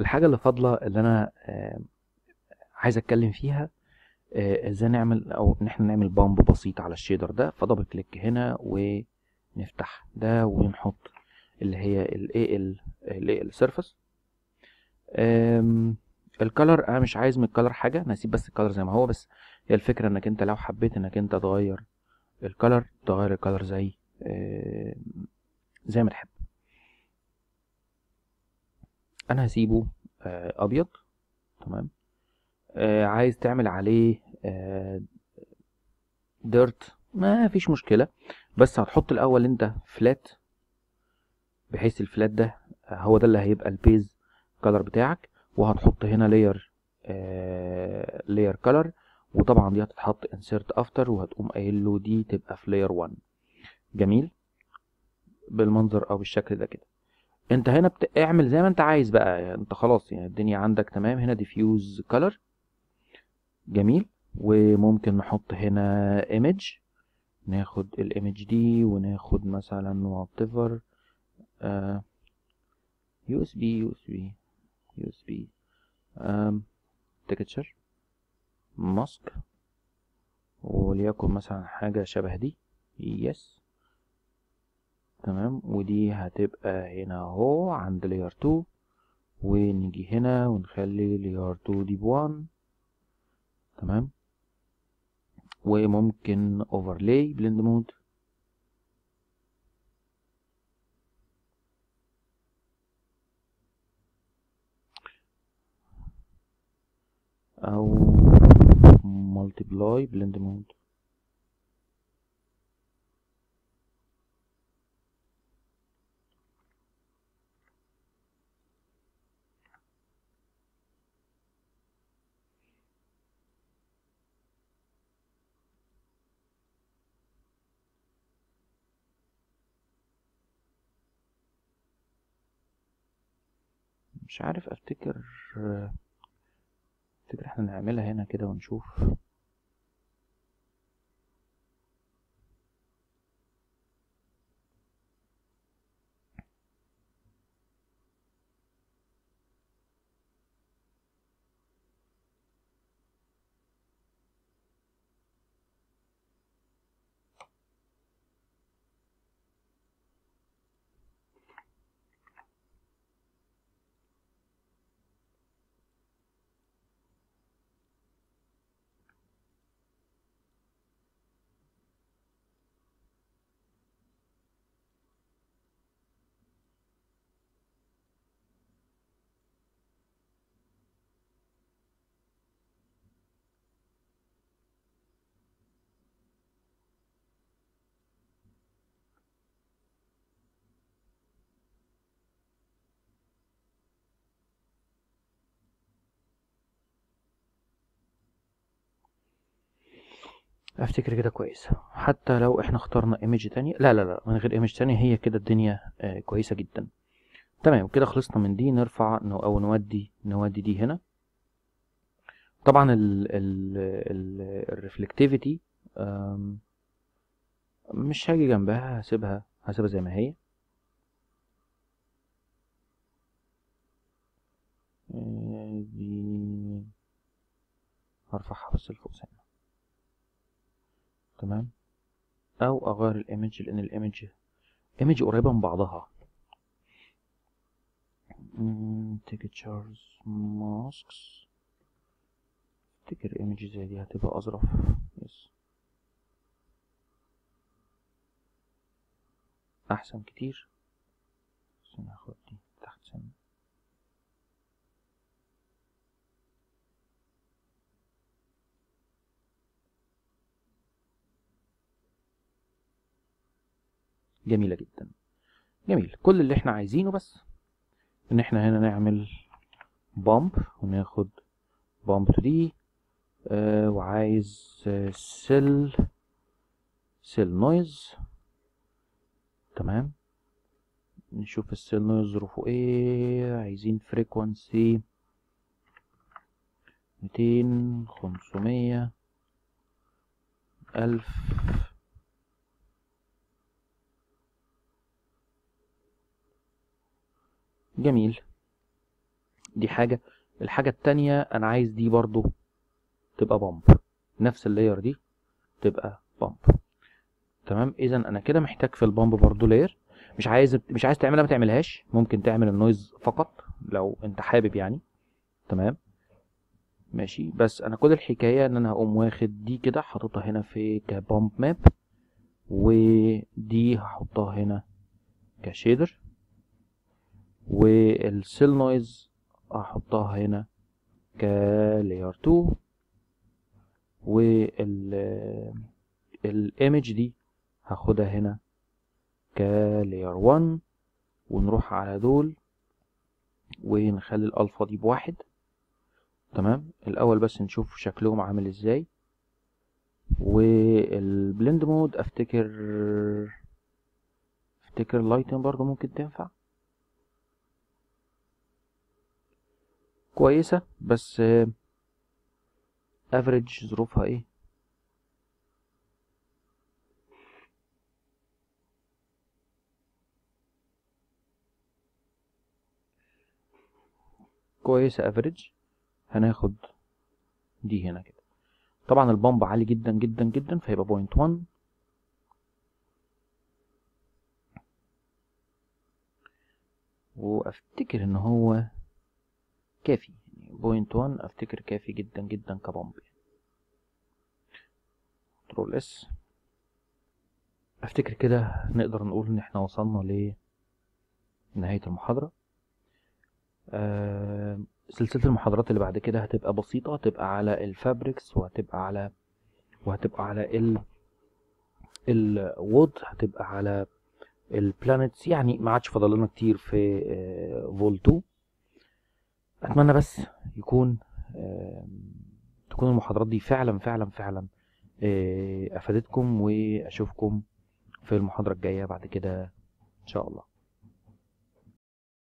الحاجة اللي فاضلة اللي أنا آه، عايز أتكلم فيها آه، إزاي نعمل أو إن إحنا نعمل bump بسيط على ال shader ده ف double click هنا ونفتح ده ونحط اللي هي ال AL ال surface. ال color أنا مش عايز من ال color حاجة أنا هسيب بس ال color زي ما هو بس هي الفكرة إنك أنت لو حبيت إنك أنت تغير ال color تغير ال color زي زي ما تحب. أنا هسيبه آه، أبيض. تمام؟ آه، عايز تعمل عليه dirt ما فيش مشكلة. بس هتحط الأول أنت flat بحيث ال flat ده آه، هو ده اللي هيبقى ال base color بتاعك. وهتحط هنا layer layer color وطبعا دي هتتحط insert after وهتقوم قايل له دي تبقى في layer 1 جميل؟ بالمنظر أو بالشكل ده كده. أنت هنا بتعمل زي ما أنت عايز بقى يعني أنت خلاص يعني الدنيا عندك تمام. هنا diffuse color جميل. وممكن نحط هنا image ناخد ال image دي وناخد مثلا whatever يو اس بي يو اس بي يو اس بي texture mask وليكن مثلا حاجة شبه دي. يس تمام؟ ودي هتبقى هنا اهو عند layer 2 ونيجي هنا ونخلي layer 2 دي بوان تمام؟ وممكن overlay blend mode. أو multiply blend mode. مش عارف افتكر افتكر إحنا نعملها هنا كده ونشوف. أفتكر كده كويس. حتى لو إحنا اخترنا image تانية لا لا لا من غير image تانية هي كده الدنيا آه كويسة جدا. تمام كده خلصنا من دي. نرفع أو نودي نودي دي هنا. طبعا ال ال ال ال reflectivity مش هاجي جنبها هسيبها هسيبها زي ما هي. آه، دي هرفعها بس لفوق سنة تمام؟ أو أغير ال image لأن ال image image قريبة من بعضها. textures masks أفتكر image زي دي هتبقى أظرف. yes أحسن كتير. بس أنا هاخد دي تحت سنة جميلة جدا. جميل. كل اللي إحنا عايزينه بس. إن إحنا هنا نعمل bump وناخد bump 2D آه وعايز cell cell noise تمام. نشوف ال cell noise ظروفه إيه. عايزين frequency ميتين خمسمية ألف جميل. دي حاجة. الحاجة التانية أنا عايز دي برضو تبقى bump نفس ال layer دي تبقى bump تمام؟ اذا أنا كده محتاج في ال bump برضو layer مش عايز مش عايز تعملها ما تعملهاش. ممكن تعمل ال noise فقط لو أنت حابب يعني. تمام؟ ماشي. بس أنا كل الحكاية إن أنا هقوم واخد دي كده حاططها هنا في ك bump map ودي هحطها هنا ك shader. وال cell noise هحطها هنا ك layer 2 وال ال image دي هاخدها هنا ك layer 1 ونروح على دول ونخلي الألفا دي بواحد. تمام؟ الأول بس نشوف شكلهم عامل إزاي. وال blend mode أفتكر أفتكر lighten برضو ممكن تنفع. كويسة بس average ظروفها إيه؟ كويسة average هناخد دي هنا كده. طبعا ال bump عالي جدا جدا جدا فهيبقى point 1 وأفتكر إن هو كافي. point 1 أفتكر كافي جدا جدا ك bump. control S أفتكر كده نقدر نقول إن إحنا وصلنا لنهاية المحاضرة. آه سلسلة المحاضرات اللي بعد كده هتبقى بسيطة هتبقى على ال fabrics وهتبقى على وهتبقى على ال ال wood هتبقى على ال planets يعني ما عادش فاضل لنا كتير في vol 2 أتمنى بس يكون تكون المحاضرات دي فعلا فعلا فعلا أفادتكم وأشوفكم في المحاضرة الجاية بعد كده إن شاء الله.